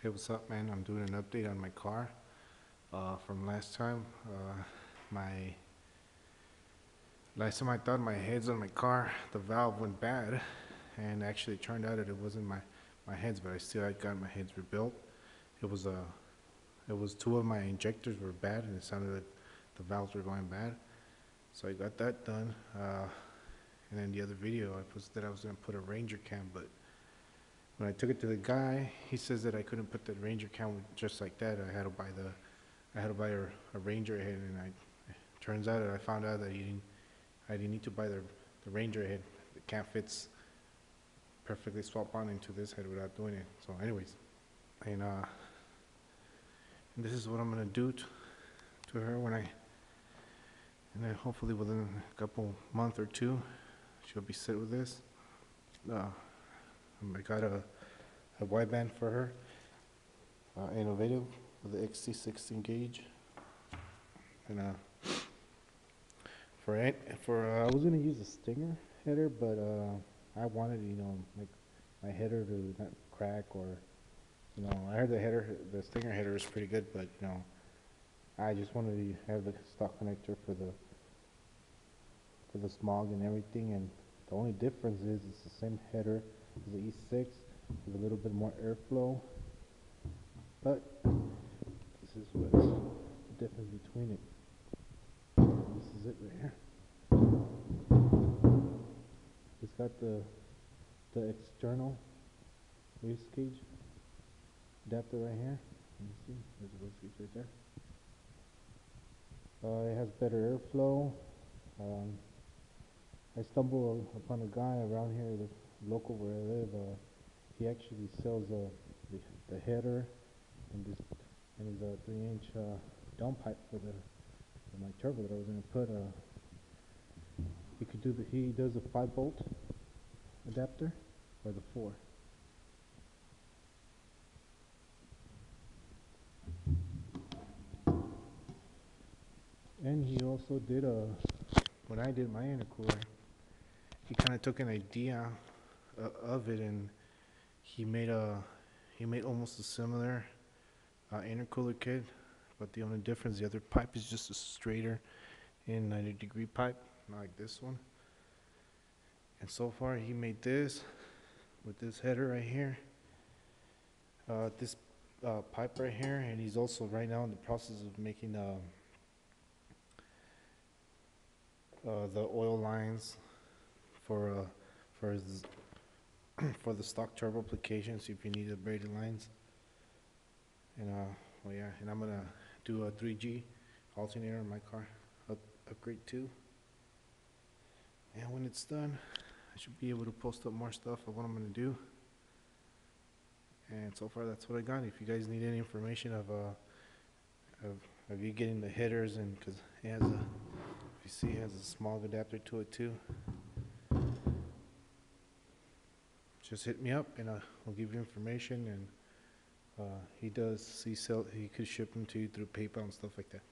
Hey, what's up, man? I'm doing an update on my car, uh, from last time. Uh, my, last time I thought my heads on my car, the valve went bad, and actually it turned out that it wasn't my, my heads, but I still had got my heads rebuilt. It was, uh, it was two of my injectors were bad, and it sounded like the valves were going bad. So I got that done, uh, and then the other video, I posted that I was gonna put a Ranger cam, but when I took it to the guy, he says that I couldn't put the Ranger cam just like that. I had to buy the, I had to buy a, a Ranger head, and I, turns out that I found out that he didn't, I didn't need to buy the, the Ranger head. The cam fits perfectly swap on into this head without doing it. So anyways, and, uh, and this is what I'm gonna do to, to her when I, and then hopefully within a couple month or two, she'll be set with this. Uh, um, I got a, a wideband for her, uh, innovative with the XC16 gauge. And, uh, for for, uh, I was gonna use a Stinger header, but, uh, I wanted, you know, like, my header to not crack or, you know, I heard the header, the Stinger header is pretty good, but, you know, I just wanted to have the stock connector for the, for the smog and everything, and the only difference is it's the same header the E6 with a little bit more airflow. But this is what's the difference between it. This is it right here. It's got the the external wastegate adapter right here. Me see. There's a wastegate right there. Uh, it has better airflow. Um, I stumbled upon a guy around here, the local where I live. Uh, he actually sells uh, the, the header and this and his uh, three-inch uh, downpipe for the for my turbo that I was gonna put. Uh, he could do the he does a five bolt adapter or the four. And he also did a when I did my intercooler he kind of took an idea of it and he made a he made almost a similar uh, intercooler kit but the only difference the other pipe is just a straighter in 90 degree pipe not like this one. And so far he made this with this header right here uh, this uh, pipe right here and he's also right now in the process of making um, uh, the oil lines for, uh, for his, for the stock turbo applications, if you need the braided lines. And, uh, yeah, and I'm gonna do a three G alternator in my car, up, upgrade two. And when it's done, I should be able to post up more stuff of what I'm gonna do. And so far, that's what I got. If you guys need any information of, uh, of, of you getting the headers and, cause it has a, if you see, it has a small adapter to it too. Just hit me up and I'll give you information and uh, he does, he sell, he could ship them to you through PayPal and stuff like that.